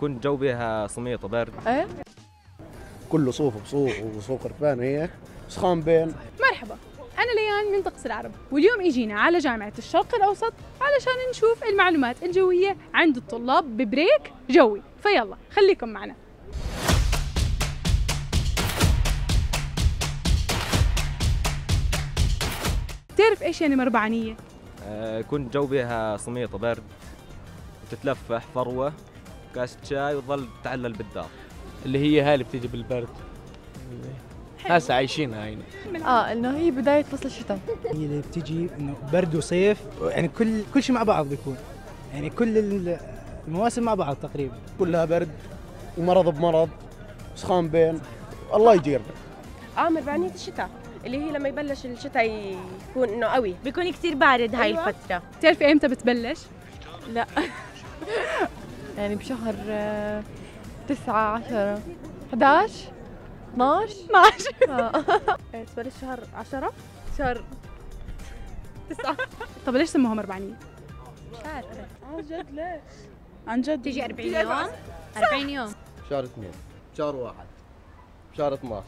كنت جو بها سميط وبرد إيه؟ كله صوف بصوف وصوف خرفان هيك سخان بين مرحبا. أنا ليان من طقس العرب واليوم إجينا على جامعة الشرق الأوسط علشان نشوف المعلومات الجوية عند الطلاب ببريك جوي. فيلا خليكم معنا. تعرف إيش يعني مربعانية؟ آه، كنت جو بها سميط وبرد وتتلفح فروة. كاسة شاي وتظل تتعلل بالدار. اللي هي هاي اللي بتيجي بالبرد. هسه عايشينها هاي. آه إنه هي بداية فصل الشتاء. هي اللي بتجي إنه برد وصيف يعني كل كل شيء مع بعض بيكون. يعني كل ال- المواسم مع بعض تقريبا. كلها برد ومرض بمرض سخان بين. الله يجيرنا آه مربعانية الشتاء. اللي هي لما يبلش الشتاء يكون إنه قوي. بيكون كتير بارد هاي أيوة. الفترة. تعرفي إمتى بتبلش؟ يعني بشهر آه، تسعة عشرة. 11 12 12 آه. تبلش شهر 10 شهر طب ليش سموها مربعانية؟ مش عارفة. عن جد ليش؟ عن جد. تيجي 40 يوم؟ 40 يوم. شهر اثنين. شهر واحد. شهر 12